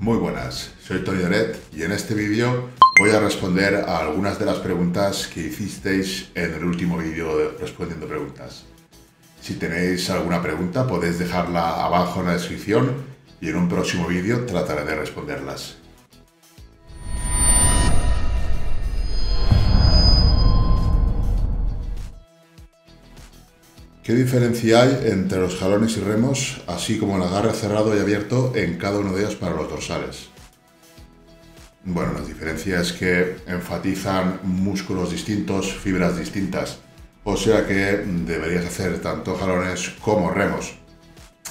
Muy buenas, soy Tony Doret y en este vídeo voy a responder a algunas de las preguntas que hicisteis en el último vídeo de Respondiendo Preguntas. Si tenéis alguna pregunta podéis dejarla abajo en la descripción y en un próximo vídeo trataré de responderlas. ¿Qué diferencia hay entre los jalones y remos, así como el agarre cerrado y abierto en cada uno de ellos para los dorsales? Bueno, la diferencia es que enfatizan músculos distintos, fibras distintas, o sea que deberías hacer tanto jalones como remos,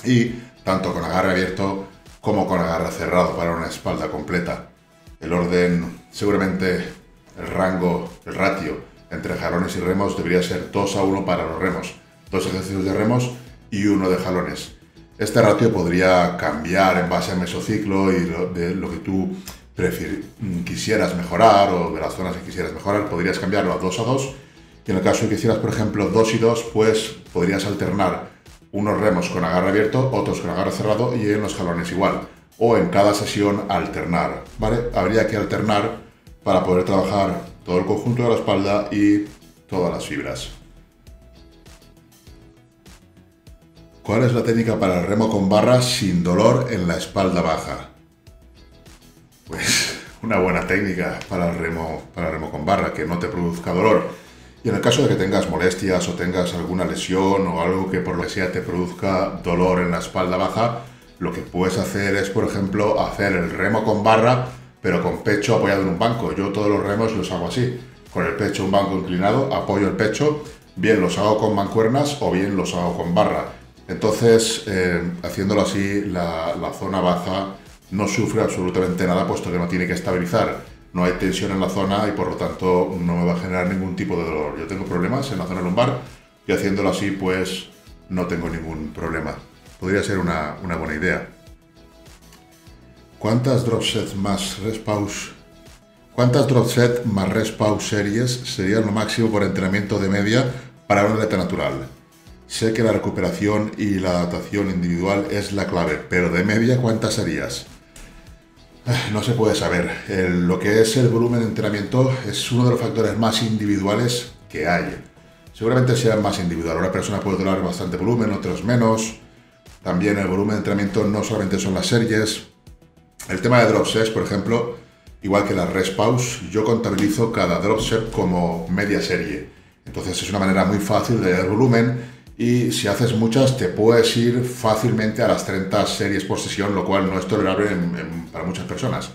y tanto con agarre abierto como con agarre cerrado para una espalda completa. El orden, seguramente el rango, el ratio entre jalones y remos debería ser 2 a 1 para los remos dos ejercicios de remos y uno de jalones. Este ratio podría cambiar en base al mesociclo y de lo que tú quisieras mejorar o de las zonas que quisieras mejorar, podrías cambiarlo a 2 a 2. Y en el caso de que hicieras, por ejemplo, 2 y 2, pues podrías alternar unos remos con agarre abierto, otros con agarre cerrado y en los jalones igual. O en cada sesión alternar, ¿vale? Habría que alternar para poder trabajar todo el conjunto de la espalda y todas las fibras. ¿Cuál es la técnica para el remo con barra sin dolor en la espalda baja? Pues una buena técnica para el remo, para el remo con barra, que no te produzca dolor. Y en el caso de que tengas molestias o tengas alguna lesión o algo que por lo que sea te produzca dolor en la espalda baja, lo que puedes hacer es, por ejemplo, hacer el remo con barra, pero con pecho apoyado en un banco. Yo todos los remos los hago así, con el pecho un banco inclinado, apoyo el pecho, bien los hago con mancuernas o bien los hago con barra. Entonces, eh, haciéndolo así, la, zona baja no sufre absolutamente nada, puesto que no tiene que estabilizar. No hay tensión en la zona y por lo tanto no me va a generar ningún tipo de dolor. Yo tengo problemas en la zona lumbar y haciéndolo así, pues no tengo ningún problema. Podría ser una, buena idea. ¿Cuántas drop sets más rest pause? ¿Cuántas drop sets más rest pause series serían lo máximo por entrenamiento de media para un atleta natural? Sé que la recuperación y la adaptación individual es la clave, pero de media, ¿cuántas serías? Ah, no se puede saber. lo que es el volumen de entrenamiento es uno de los factores más individuales que hay. Seguramente sea más individual. Una persona puede durar bastante volumen, otros menos. También el volumen de entrenamiento no solamente son las series. El tema de drop sets, por ejemplo, igual que la rest pause, yo contabilizo cada drop set como media serie. Entonces es una manera muy fácil de dar volumen y si haces muchas te puedes ir fácilmente a las 30 series por sesión, lo cual no es tolerable para muchas personas.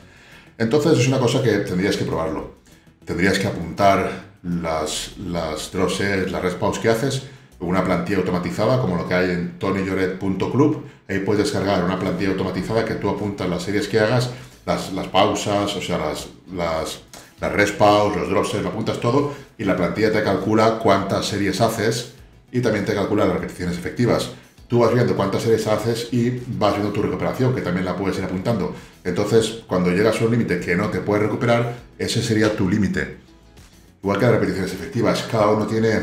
Entonces es una cosa que tendrías que probarlo. Tendrías que apuntar las, las drosses, las respaws que haces, una plantilla automatizada como lo que hay en tonyjoret.club. Ahí puedes descargar una plantilla automatizada que tú apuntas las series que hagas, las, las pausas, o sea, las, las, las respaws, los drops, lo apuntas todo y la plantilla te calcula cuántas series haces y también te calcula las repeticiones efectivas. Tú vas viendo cuántas series haces y vas viendo tu recuperación, que también la puedes ir apuntando. Entonces, cuando llegas a un límite que no te puedes recuperar, ese sería tu límite. Igual que las repeticiones efectivas, cada uno tiene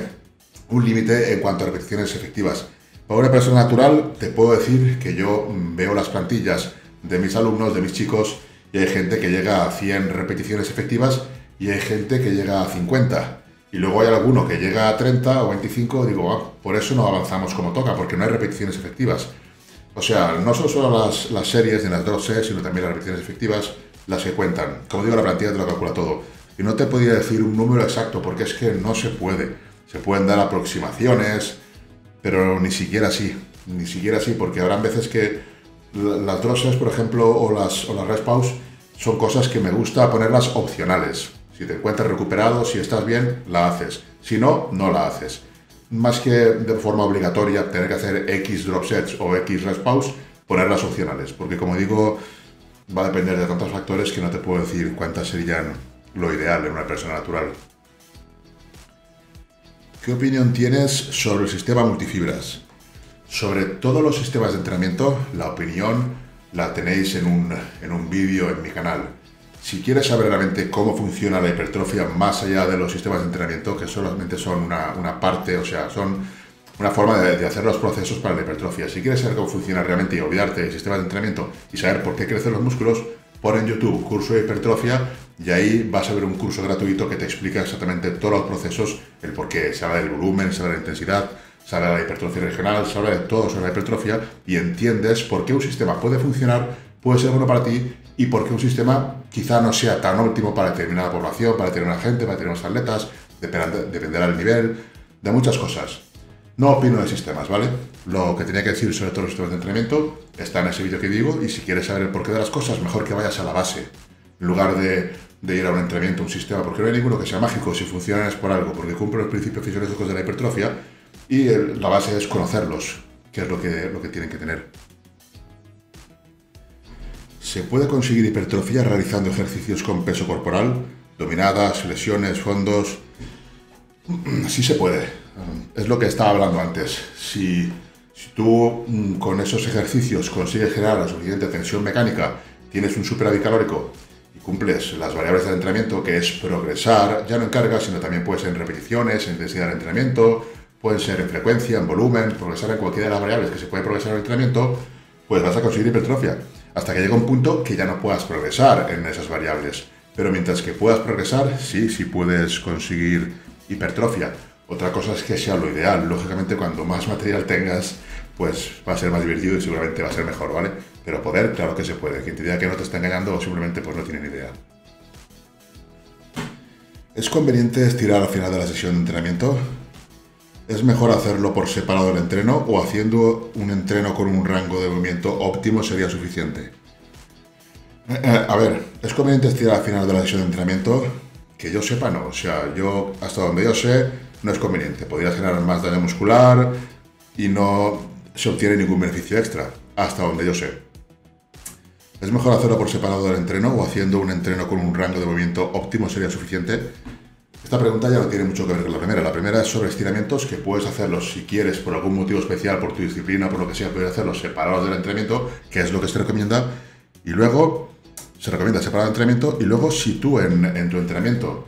un límite en cuanto a repeticiones efectivas. Para una persona natural, te puedo decir que yo veo las plantillas de mis alumnos, de mis chicos, y hay gente que llega a 100 repeticiones efectivas y hay gente que llega a 50 y luego hay alguno que llega a 30 o 25, digo, ah, por eso no avanzamos como toca, porque no hay repeticiones efectivas. O sea, no solo son las, las series de las dos sino también las repeticiones efectivas las que cuentan. Como digo, la plantilla te lo calcula todo. Y no te podría decir un número exacto, porque es que no se puede. Se pueden dar aproximaciones, pero ni siquiera así. Ni siquiera así, porque habrán veces que las drosses, por ejemplo, o las, o las respaws, son cosas que me gusta ponerlas opcionales. Si te encuentras recuperado, si estás bien, la haces. Si no, no la haces. Más que de forma obligatoria tener que hacer X drop sets o X rest pause, ponerlas opcionales. Porque como digo, va a depender de tantos factores que no te puedo decir cuántas serían lo ideal en una persona natural. ¿Qué opinión tienes sobre el sistema multifibras? Sobre todos los sistemas de entrenamiento, la opinión la tenéis en un, en un vídeo en mi canal. Si quieres saber realmente cómo funciona la hipertrofia más allá de los sistemas de entrenamiento, que solamente son una, parte, o sea, son una forma de, hacer los procesos para la hipertrofia. Si quieres saber cómo funciona realmente y olvidarte del sistema de entrenamiento y saber por qué crecen los músculos, pon en YouTube curso de hipertrofia y ahí vas a ver un curso gratuito que te explica exactamente todos los procesos, el por qué, se habla del volumen, se habla de la intensidad, se habla de la hipertrofia regional, se habla de todo sobre la hipertrofia y entiendes por qué un sistema puede funcionar, puede ser bueno para ti y por qué un sistema quizá no sea tan óptimo para determinada población, para determinada gente, para determinados atletas, dependerá del nivel, de muchas cosas. No opino de sistemas, ¿vale? Lo que tenía que decir sobre todos los sistemas de entrenamiento está en ese vídeo que digo y si quieres saber el porqué de las cosas, mejor que vayas a la base. En lugar de, ir a un entrenamiento, un sistema, porque no hay ninguno que sea mágico, si funciona es por algo, porque cumple los principios fisiológicos de la hipertrofia y la base es conocerlos, que es lo que, lo que tienen que tener. ¿Se puede conseguir hipertrofia realizando ejercicios con peso corporal? Dominadas, lesiones, fondos. Sí se puede. Es lo que estaba hablando antes. Si, tú mm, con esos ejercicios consigues generar la suficiente tensión mecánica, tienes un superávit calórico y cumples las variables del entrenamiento, que es progresar, ya no en carga, sino también puede ser en repeticiones, en intensidad del entrenamiento, puede ser en frecuencia, en volumen, progresar en cualquiera de las variables que se puede progresar en el entrenamiento, pues vas a conseguir hipertrofia. Hasta que llegue un punto que ya no puedas progresar en esas variables. Pero mientras que puedas progresar, sí, sí puedes conseguir hipertrofia. Otra cosa es que sea lo ideal. Lógicamente, cuando más material tengas, pues va a ser más divertido y seguramente va a ser mejor, ¿vale? Pero poder, claro que se puede. Quien te diga que no te está engañando simplemente pues no tiene ni idea. ¿Es conveniente estirar al final de la sesión de entrenamiento? ¿Es mejor hacerlo por separado del entreno o haciendo un entreno con un rango de movimiento óptimo sería suficiente? Eh, eh, a ver, ¿es conveniente estirar al final de la sesión de entrenamiento? Que yo sepa, no. O sea, yo, hasta donde yo sé, no es conveniente. Podría generar más daño muscular y no se obtiene ningún beneficio extra, hasta donde yo sé. ¿Es mejor hacerlo por separado del entreno o haciendo un entreno con un rango de movimiento óptimo sería suficiente? Esta pregunta ya no tiene mucho que ver con la primera. La primera es sobre estiramientos que puedes hacerlos si quieres por algún motivo especial, por tu disciplina, por lo que sea, puedes hacerlos separados del entrenamiento, que es lo que se recomienda. Y luego se recomienda separado del entrenamiento. Y luego si tú en, tu entrenamiento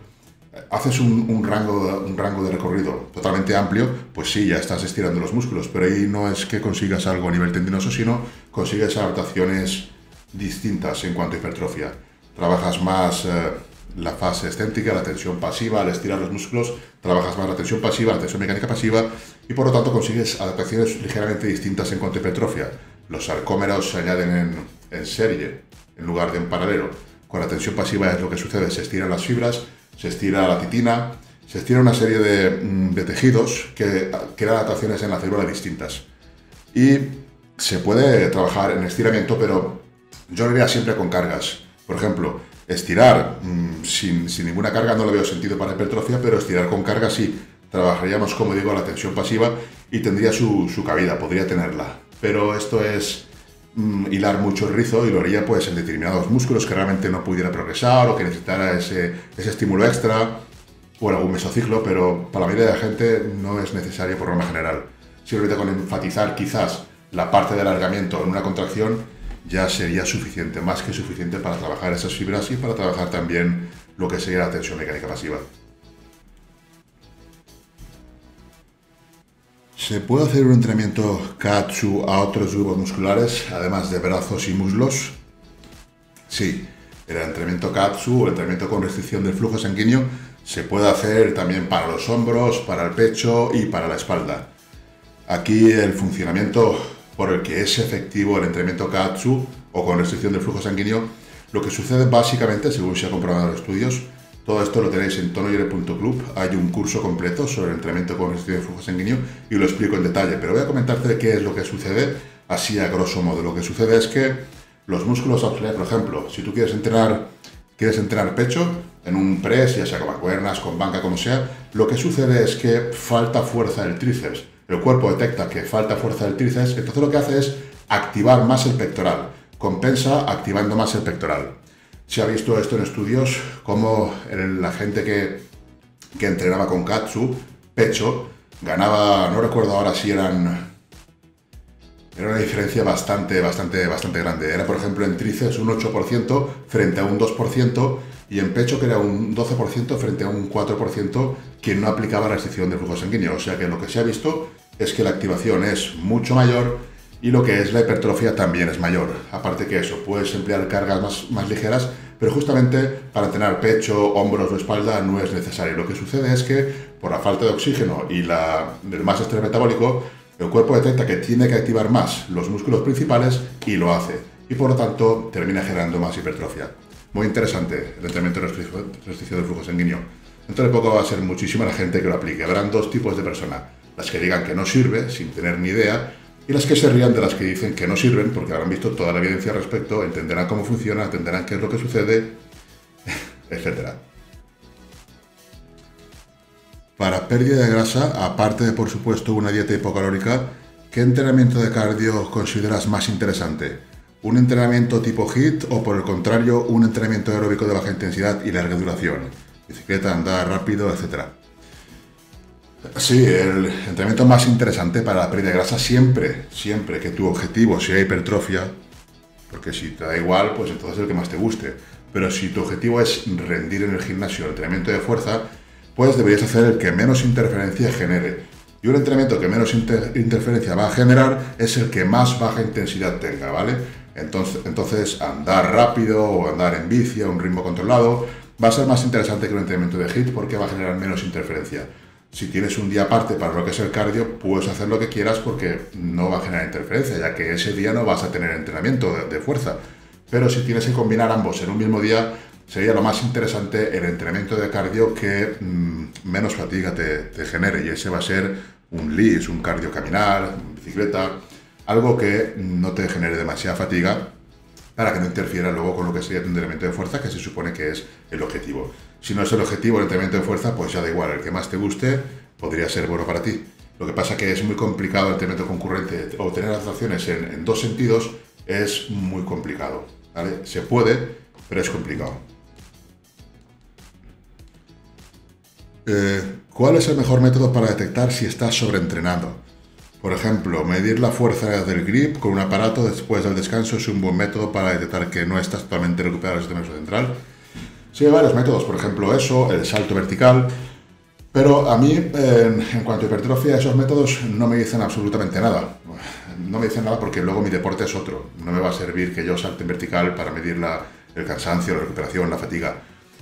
haces un, rango, un rango de recorrido totalmente amplio, pues sí, ya estás estirando los músculos, pero ahí no es que consigas algo a nivel tendinoso, sino consigues adaptaciones distintas en cuanto a hipertrofia. Trabajas más... Eh, la fase excéntrica, la tensión pasiva, al estirar los músculos, trabajas más la tensión pasiva, la tensión mecánica pasiva y por lo tanto consigues adaptaciones ligeramente distintas en cuanto a hipertrofia. Los sarcómeros se añaden en, serie en lugar de en paralelo. Con la tensión pasiva es lo que sucede, se estiran las fibras, se estira la titina, se estira una serie de, mm, tejidos que crean adaptaciones en la célula distintas. Y se puede trabajar en estiramiento, pero yo lo haría siempre con cargas. Por ejemplo, Estirar mm, sin, ninguna carga no le veo sentido para hipertrofia, pero estirar con carga sí. Trabajaríamos, como digo, la tensión pasiva y tendría su, cabida, podría tenerla. Pero esto es mm, hilar mucho el rizo y lo haría pues en determinados músculos que realmente no pudiera progresar o que necesitara ese, ese estímulo extra o en algún mesociclo, pero para la mayoría de la gente no es necesario por norma general. Simplemente con enfatizar quizás la parte de alargamiento en una contracción ya sería suficiente, más que suficiente para trabajar esas fibras y para trabajar también lo que sería la tensión mecánica pasiva. ¿Se puede hacer un entrenamiento Katsu a otros grupos musculares, además de brazos y muslos? Sí, el entrenamiento Katsu o el entrenamiento con restricción del flujo sanguíneo se puede hacer también para los hombros, para el pecho y para la espalda. Aquí el funcionamiento por el que es efectivo el entrenamiento Katsu o con restricción del flujo sanguíneo, lo que sucede básicamente, según se ha comprobado en los estudios, todo esto lo tenéis en tonoyere.club, hay un curso completo sobre el entrenamiento con restricción del flujo sanguíneo y lo explico en detalle, pero voy a comentarte qué es lo que sucede, así a grosso modo. Lo que sucede es que los músculos auxiliares, por ejemplo, si tú quieres entrenar, quieres entrenar pecho en un press, ya sea con mancuernas, con banca, como sea, lo que sucede es que falta fuerza del tríceps el cuerpo detecta que falta fuerza del tríceps, entonces lo que hace es activar más el pectoral, compensa activando más el pectoral. Se ha visto esto en estudios como la gente que, que entrenaba con Katsu, pecho, ganaba, no recuerdo ahora si eran era una diferencia bastante, bastante, bastante grande. Era, por ejemplo, en tríceps un 8% frente a un 2% y en pecho que era un 12% frente a un 4% que no aplicaba restricción de flujo sanguíneo. O sea que lo que se ha visto es que la activación es mucho mayor y lo que es la hipertrofia también es mayor. Aparte que eso, puedes emplear cargas más, más ligeras, pero justamente para tener pecho, hombros o espalda no es necesario. Lo que sucede es que por la falta de oxígeno y la, el más estrés metabólico, el cuerpo detecta que tiene que activar más los músculos principales y lo hace. Y por lo tanto termina generando más hipertrofia. Muy interesante el entrenamiento de restricción del flujo sanguíneo. Dentro de poco va a ser muchísima la gente que lo aplique. Habrán dos tipos de personas. Las que digan que no sirve, sin tener ni idea, y las que se rían de las que dicen que no sirven porque habrán visto toda la evidencia al respecto, entenderán cómo funciona, entenderán qué es lo que sucede, etc. Para pérdida de grasa, aparte de por supuesto una dieta hipocalórica, ¿qué entrenamiento de cardio consideras más interesante? ¿Un entrenamiento tipo HIT o por el contrario un entrenamiento aeróbico de baja intensidad y larga duración? Bicicleta, andar rápido, etcétera. Sí, el entrenamiento más interesante para la pérdida de grasa siempre, siempre que tu objetivo sea hipertrofia, porque si te da igual, pues entonces el que más te guste. Pero si tu objetivo es rendir en el gimnasio, el entrenamiento de fuerza, pues deberías hacer el que menos interferencia genere. Y un entrenamiento que menos interferencia va a generar es el que más baja intensidad tenga, ¿vale? Entonces, entonces andar rápido o andar en bici a un ritmo controlado va a ser más interesante que un entrenamiento de HIT porque va a generar menos interferencia. Si tienes un día aparte para lo que es el cardio, puedes hacer lo que quieras porque no va a generar interferencia, ya que ese día no vas a tener entrenamiento de, fuerza. Pero si tienes que combinar ambos en un mismo día, sería lo más interesante el entrenamiento de cardio que mm, menos fatiga te, genere. Y ese va a ser un LIS, un cardio caminar, bicicleta, algo que no te genere demasiada fatiga para que no interfiera luego con lo que sería tu entrenamiento de fuerza, que se supone que es el objetivo. Si no es el objetivo el entrenamiento de fuerza, pues ya da igual, el que más te guste podría ser bueno para ti. Lo que pasa que es muy complicado el entrenamiento concurrente, obtener adaptaciones en, en dos sentidos es muy complicado. Se puede, pero es complicado. Eh, ¿Cuál es el mejor método para detectar si estás sobreentrenando? Por ejemplo, medir la fuerza del grip con un aparato después del descanso es un buen método para detectar que no estás totalmente recuperado el sistema central. Sí, hay varios métodos, por ejemplo eso, el salto vertical, pero a mí, en, cuanto a hipertrofia, esos métodos no me dicen absolutamente nada. No me dicen nada porque luego mi deporte es otro. No me va a servir que yo salte en vertical para medir la, el cansancio, la recuperación, la fatiga.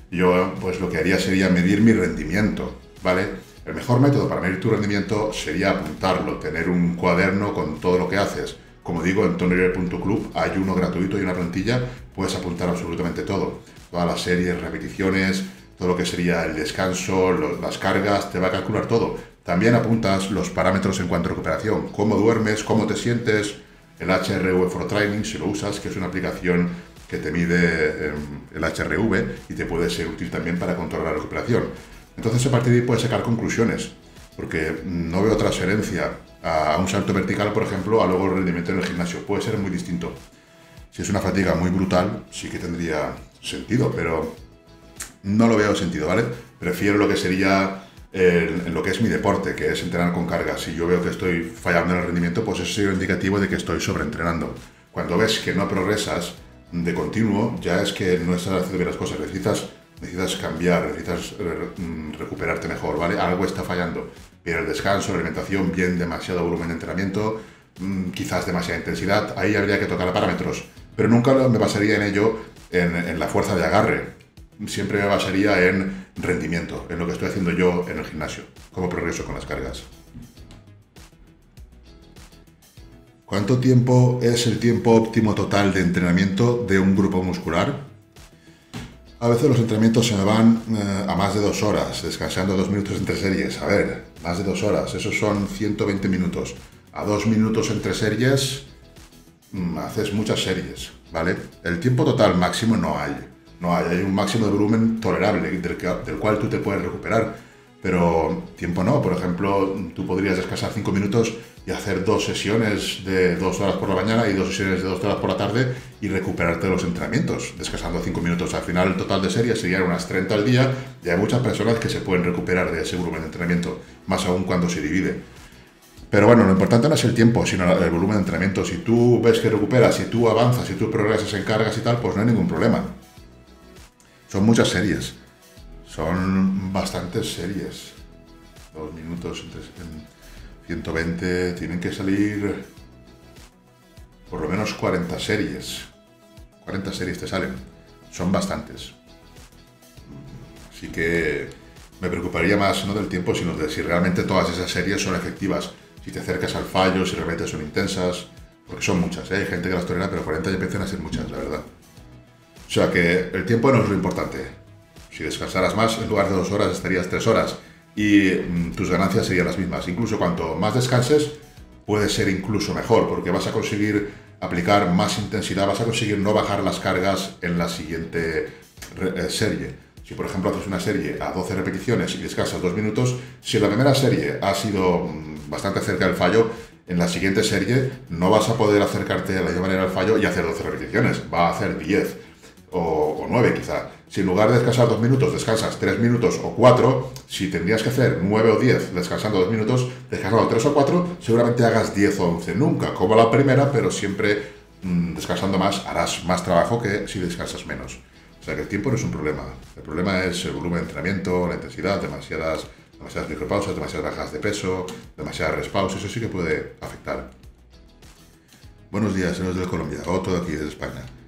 Yo, pues lo que haría sería medir mi rendimiento, ¿vale? El mejor método para medir tu rendimiento sería apuntarlo, tener un cuaderno con todo lo que haces. Como digo, en tonerier.club hay uno gratuito y una plantilla, puedes apuntar absolutamente todo. Todas las series, repeticiones, todo lo que sería el descanso, las cargas, te va a calcular todo. También apuntas los parámetros en cuanto a recuperación, cómo duermes, cómo te sientes, el HRV for Training, si lo usas, que es una aplicación que te mide em, el HRV y te puede ser útil también para controlar la recuperación. Entonces a partir de ahí puedes sacar conclusiones, porque no veo transferencia a un salto vertical, por ejemplo, a luego el rendimiento en el gimnasio. Puede ser muy distinto. Si es una fatiga muy brutal, sí que tendría sentido, pero no lo veo sentido, ¿vale? Prefiero lo que sería en lo que es mi deporte, que es entrenar con carga. Si yo veo que estoy fallando en el rendimiento, pues eso un indicativo de que estoy sobreentrenando. Cuando ves que no progresas de continuo, ya es que no estás haciendo bien las cosas. Necesitas necesitas cambiar, necesitas mm, recuperarte mejor, ¿vale? Algo está fallando. Bien el descanso, la alimentación, bien demasiado volumen de entrenamiento, mm, quizás demasiada intensidad, ahí habría que tocar parámetros. Pero nunca me basaría en ello, en, en la fuerza de agarre. Siempre me basaría en rendimiento, en lo que estoy haciendo yo en el gimnasio, cómo progreso con las cargas. ¿Cuánto tiempo es el tiempo óptimo total de entrenamiento de un grupo muscular? A veces los entrenamientos se me van eh, a más de dos horas, descansando dos minutos entre series. A ver, más de dos horas, esos son 120 minutos. A dos minutos entre series mm, haces muchas series, ¿vale? El tiempo total máximo no hay. No hay, hay un máximo de volumen tolerable del, del cual tú te puedes recuperar pero tiempo no. Por ejemplo, tú podrías descansar cinco minutos y hacer dos sesiones de dos horas por la mañana y dos sesiones de dos horas por la tarde y recuperarte los entrenamientos, descansando cinco minutos. Al final, el total de series serían unas 30 al día y hay muchas personas que se pueden recuperar de ese volumen de entrenamiento, más aún cuando se divide. Pero bueno, lo importante no es el tiempo, sino el volumen de entrenamiento. Si tú ves que recuperas, si tú avanzas, si tú progresas en cargas y tal, pues no hay ningún problema. Son muchas series. Son bastantes series. Dos minutos, 120, tienen que salir por lo menos 40 series. 40 series te salen. Son bastantes. Así que me preocuparía más no del tiempo, sino de si realmente todas esas series son efectivas. Si te acercas al fallo, si realmente son intensas. Porque son muchas, ¿eh? hay gente que las tolera, pero 40 ya empiezan a ser muchas, la verdad. O sea que el tiempo no es lo importante. Si descansaras más, en lugar de dos horas estarías tres horas y mm, tus ganancias serían las mismas. Incluso cuanto más descanses, puede ser incluso mejor, porque vas a conseguir aplicar más intensidad, vas a conseguir no bajar las cargas en la siguiente eh, serie. Si por ejemplo haces una serie a 12 repeticiones y descansas dos minutos, si la primera serie ha sido mm, bastante cerca del fallo, en la siguiente serie no vas a poder acercarte de la misma manera al fallo y hacer 12 repeticiones, va a hacer 10 o, 9 quizá. Si en lugar de descansar 2 minutos descansas 3 minutos o 4, si tendrías que hacer 9 o 10 descansando 2 minutos, descansando 3 o 4, seguramente hagas 10 o 11. Nunca como la primera, pero siempre mm, descansando más harás más trabajo que si descansas menos. O sea que el tiempo no es un problema. El problema es el volumen de entrenamiento, la intensidad, demasiadas demasiadas micropausas, demasiadas bajas de peso, demasiadas respausas, eso sí que puede afectar. Buenos días, señores de Colombia, todo aquí desde España.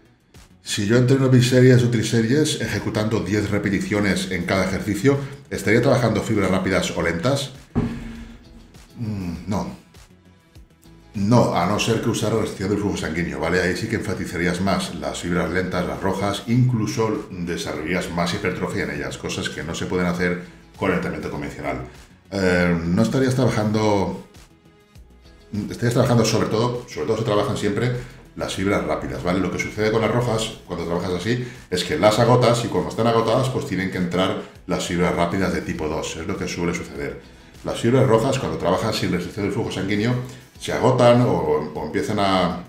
Si yo entreno biseries o triseries ejecutando 10 repeticiones en cada ejercicio, ¿estaría trabajando fibras rápidas o lentas? Mm, no. No, a no ser que usara restricción del flujo sanguíneo, ¿vale? Ahí sí que enfatizarías más las fibras lentas, las rojas, incluso desarrollarías más hipertrofia en ellas, cosas que no se pueden hacer con el entrenamiento convencional. Eh, no estarías trabajando, estarías trabajando sobre todo, sobre todo se trabajan siempre las fibras rápidas, ¿vale? Lo que sucede con las rojas cuando trabajas así es que las agotas y cuando están agotadas pues tienen que entrar las fibras rápidas de tipo 2, es lo que suele suceder. Las fibras rojas cuando trabajas sin restricción del flujo sanguíneo se agotan o, empiezan a,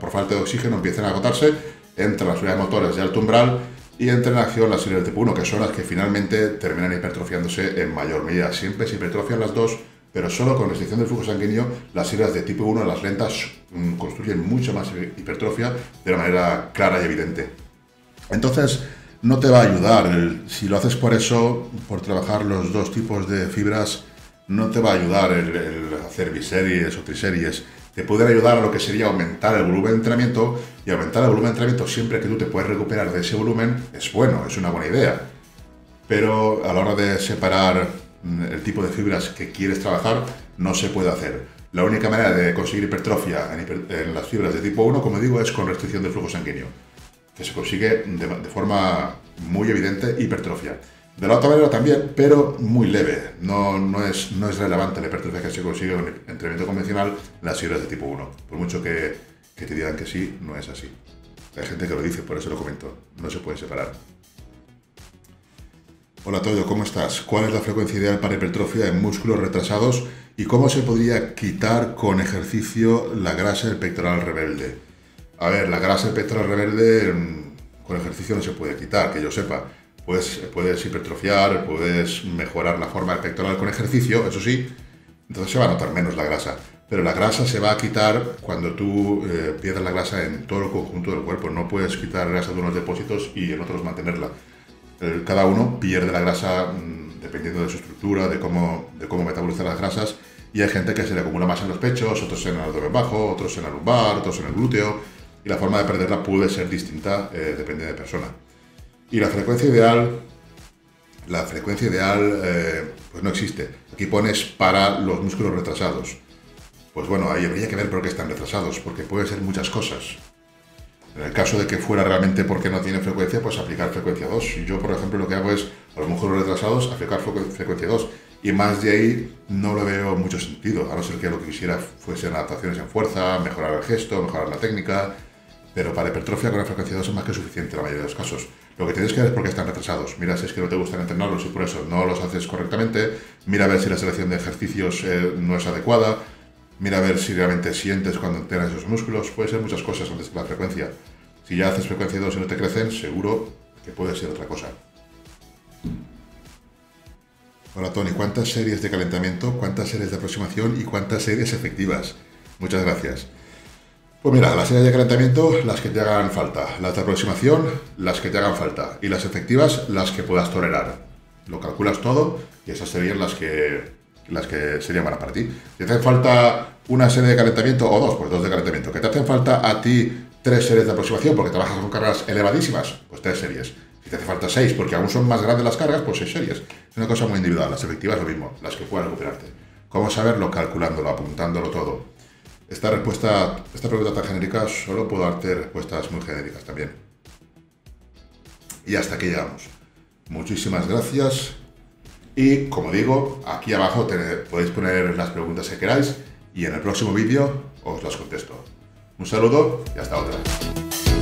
por falta de oxígeno, empiezan a agotarse, entran las fibras motoras de alto umbral y entra en acción las fibras de tipo 1, que son las que finalmente terminan hipertrofiándose en mayor medida. Siempre se hipertrofian las dos, pero solo con restricción del flujo sanguíneo, las fibras de tipo 1, las lentas, mm, construyen mucha más hipertrofia de una manera clara y evidente. Entonces, no te va a ayudar. si lo haces por eso, por trabajar los dos tipos de fibras, no te va a ayudar el, hacer biseries o triseries te pueden ayudar a lo que sería aumentar el volumen de entrenamiento y aumentar el volumen de entrenamiento siempre que tú te puedes recuperar de ese volumen es bueno, es una buena idea. Pero a la hora de separar el tipo de fibras que quieres trabajar, no se puede hacer. La única manera de conseguir hipertrofia en, las fibras de tipo 1, como digo, es con restricción del flujo sanguíneo, que se consigue de forma muy evidente hipertrofia. De la otra manera también, pero muy leve. No, no, es, no es relevante la hipertrofia que se consigue con el entrenamiento convencional en las fibras de tipo 1. Por mucho que, que te digan que sí, no es así. Hay gente que lo dice, por eso lo comento. No se puede separar. Hola Toyo, ¿cómo estás? ¿Cuál es la frecuencia ideal para hipertrofia en músculos retrasados y cómo se podría quitar con ejercicio la grasa del pectoral rebelde? A ver, la grasa del pectoral rebelde mm, con ejercicio no se puede quitar, que yo sepa Puedes, puedes hipertrofiar, puedes mejorar la forma del pectoral con ejercicio, eso sí, entonces se va a notar menos la grasa. Pero la grasa se va a quitar cuando tú eh, pierdas la grasa en todo el conjunto del cuerpo. No puedes quitar grasa de unos depósitos y en otros mantenerla. Cada uno pierde la grasa mm, dependiendo de su estructura, de cómo, de cómo metaboliza las grasas. Y hay gente que se le acumula más en los pechos, otros en el abdomen bajo, otros en la lumbar, otros en el glúteo. Y la forma de perderla puede ser distinta, eh, depende de persona. Y la frecuencia ideal, la frecuencia ideal eh, pues no existe. Aquí pones para los músculos retrasados. Pues bueno, ahí habría que ver por qué están retrasados, porque puede ser muchas cosas. En el caso de que fuera realmente porque no tiene frecuencia, pues aplicar frecuencia 2. Y yo, por ejemplo, lo que hago es a los músculos retrasados aplicar frecuencia 2. Y más de ahí no lo veo mucho sentido, a no ser que lo que quisiera fuesen adaptaciones en fuerza, mejorar el gesto, mejorar la técnica. Pero para hipertrofia con la frecuencia 2 es más que suficiente en la mayoría de los casos. Lo que tienes que ver es por qué están retrasados. Mira si es que no te gustan entrenarlos y por eso no los haces correctamente. Mira a ver si la selección de ejercicios eh, no es adecuada. Mira a ver si realmente sientes cuando entrenas esos músculos. Puede ser muchas cosas antes que la frecuencia. Si ya haces frecuencia 2 y no te crecen, seguro que puede ser otra cosa. Hola Tony, ¿cuántas series de calentamiento, cuántas series de aproximación y cuántas series efectivas? Muchas gracias. Pues mira, las series de calentamiento, las que te hagan falta. Las de aproximación, las que te hagan falta. Y las efectivas, las que puedas tolerar. Lo calculas todo y esas serían las que, las que serían buenas para ti. Si te hace falta una serie de calentamiento o dos, pues dos de calentamiento. Que te hacen falta a ti tres series de aproximación porque trabajas con cargas elevadísimas, pues tres series. Si te hace falta seis porque aún son más grandes las cargas, pues seis series. Es una cosa muy individual. Las efectivas lo mismo, las que puedan recuperarte. ¿Cómo saberlo? Calculándolo, apuntándolo todo. Esta respuesta, esta pregunta tan genérica, solo puedo darte respuestas muy genéricas también. Y hasta aquí llegamos. Muchísimas gracias. Y como digo, aquí abajo podéis poner las preguntas que queráis y en el próximo vídeo os las contesto. Un saludo y hasta otra.